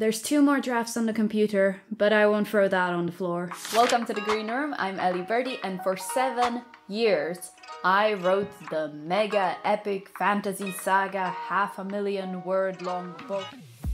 There's two more drafts on the computer, but I won't throw that on the floor. Welcome to the Green Room, I'm Eli Birdie, and for seven years, I wrote the mega epic fantasy saga half a million word long book.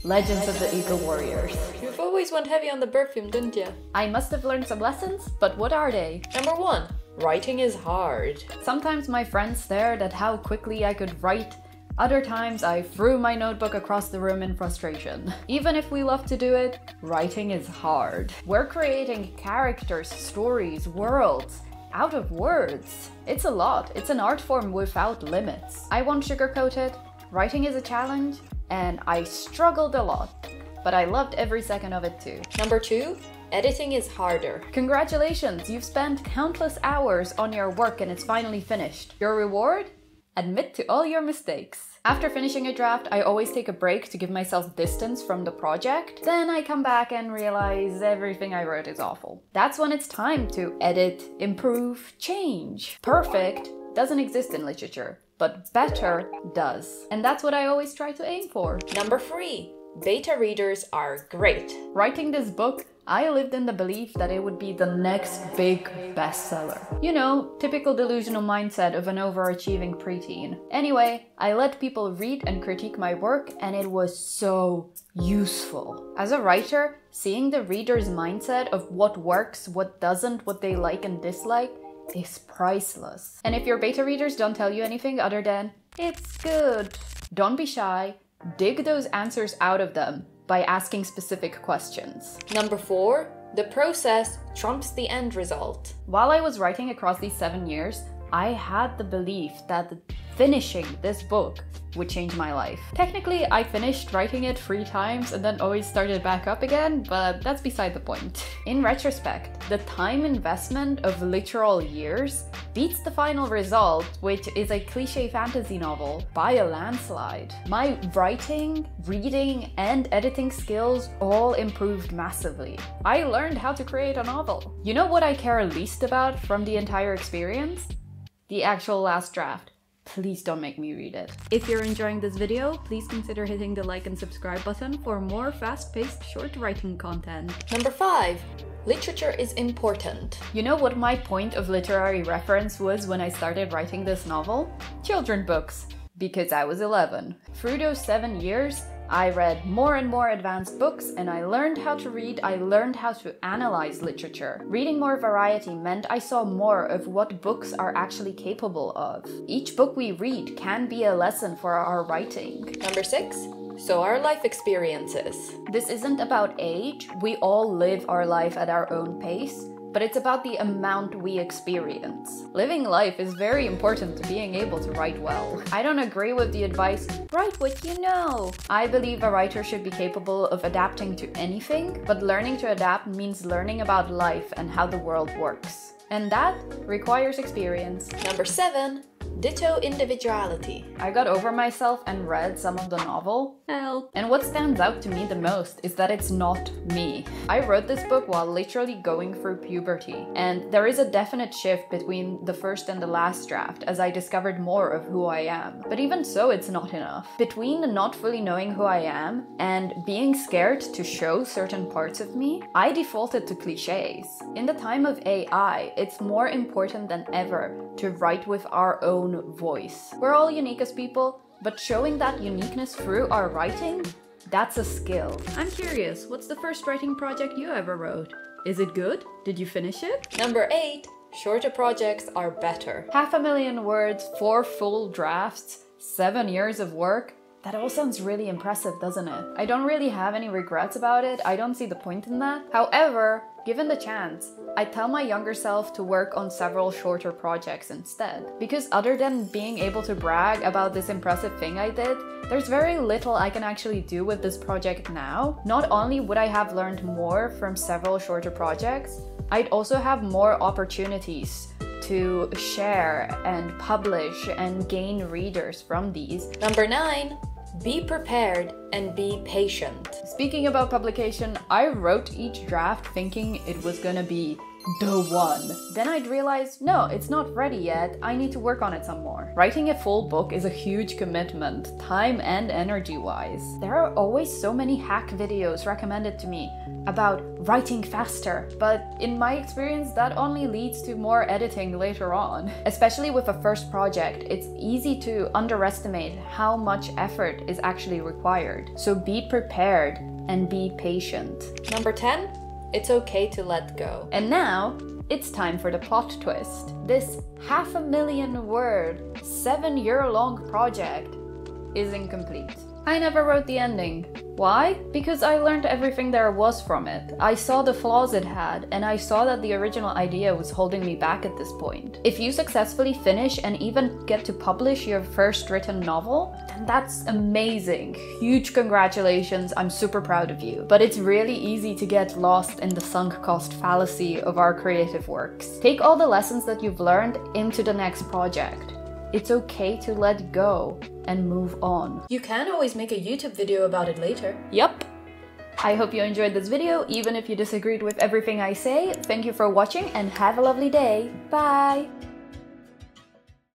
Legends of the Eagle Warriors. You've always went heavy on the perfume, didn't you? I must have learned some lessons, but what are they? Number one, writing is hard. Sometimes my friends stared at how quickly I could write. Other times I threw my notebook across the room in frustration. Even if we love to do it, writing is hard. We're creating characters, stories, worlds out of words. It's a lot. It's an art form without limits. I won't sugarcoat it. Writing is a challenge, and I struggled a lot, but I loved every second of it too. Number two, editing is harder. Congratulations, you've spent countless hours on your work and it's finally finished. Your reward? Admit to all your mistakes. After finishing a draft, I always take a break to give myself distance from the project. Then I come back and realize everything I wrote is awful. That's when it's time to edit, improve, change. Perfect doesn't exist in literature but better does. And that's what I always try to aim for. Number three, beta readers are great. Writing this book, I lived in the belief that it would be the next big bestseller. You know, typical delusional mindset of an overachieving preteen. Anyway, I let people read and critique my work, and it was so useful. As a writer, seeing the reader's mindset of what works, what doesn't, what they like and dislike, is priceless. And if your beta readers don't tell you anything other than, it's good, don't be shy, dig those answers out of them by asking specific questions. Number four, the process trumps the end result. While I was writing across these seven years, I had the belief that finishing this book would change my life. Technically, I finished writing it three times and then always started back up again, but that's beside the point. In retrospect, the time investment of literal years beats the final result, which is a cliche fantasy novel, by a landslide. My writing, reading, and editing skills all improved massively. I learned how to create a novel. You know what I care least about from the entire experience? The actual last draft please don't make me read it. If you're enjoying this video, please consider hitting the like and subscribe button for more fast-paced short writing content. Number 5. Literature is important. You know what my point of literary reference was when I started writing this novel? Children books. Because I was 11. Through those 7 years, I read more and more advanced books and I learned how to read, I learned how to analyze literature. Reading more variety meant I saw more of what books are actually capable of. Each book we read can be a lesson for our writing. Number six, so our life experiences. This isn't about age, we all live our life at our own pace but it's about the amount we experience. Living life is very important to being able to write well. I don't agree with the advice, write what you know. I believe a writer should be capable of adapting to anything, but learning to adapt means learning about life and how the world works. And that requires experience. Number seven, Ditto individuality. I got over myself and read some of the novel. Help. And what stands out to me the most is that it's not me. I wrote this book while literally going through puberty, and there is a definite shift between the first and the last draft as I discovered more of who I am. But even so, it's not enough. Between not fully knowing who I am and being scared to show certain parts of me, I defaulted to cliches. In the time of AI, it's more important than ever to write with our own voice. We're all unique as people, but showing that uniqueness through our writing, that's a skill. I'm curious, what's the first writing project you ever wrote? Is it good? Did you finish it? Number 8. Shorter projects are better. Half a million words, four full drafts, seven years of work. That all sounds really impressive, doesn't it? I don't really have any regrets about it, I don't see the point in that. However, given the chance, I tell my younger self to work on several shorter projects instead. Because other than being able to brag about this impressive thing I did, there's very little I can actually do with this project now. Not only would I have learned more from several shorter projects, I'd also have more opportunities to share and publish and gain readers from these. Number 9 be prepared and be patient. Speaking about publication, I wrote each draft thinking it was gonna be the one. Then I'd realize, no, it's not ready yet, I need to work on it some more. Writing a full book is a huge commitment, time and energy wise. There are always so many hack videos recommended to me about writing faster, but in my experience, that only leads to more editing later on. Especially with a first project, it's easy to underestimate how much effort is actually required. So be prepared and be patient. Number 10, it's okay to let go. And now, it's time for the plot twist. This half a million word, seven year long project is incomplete. I never wrote the ending. Why? Because I learned everything there was from it. I saw the flaws it had, and I saw that the original idea was holding me back at this point. If you successfully finish and even get to publish your first written novel, then that's amazing. Huge congratulations, I'm super proud of you. But it's really easy to get lost in the sunk cost fallacy of our creative works. Take all the lessons that you've learned into the next project. It's okay to let go and move on. You can always make a YouTube video about it later. Yup. I hope you enjoyed this video, even if you disagreed with everything I say. Thank you for watching and have a lovely day. Bye!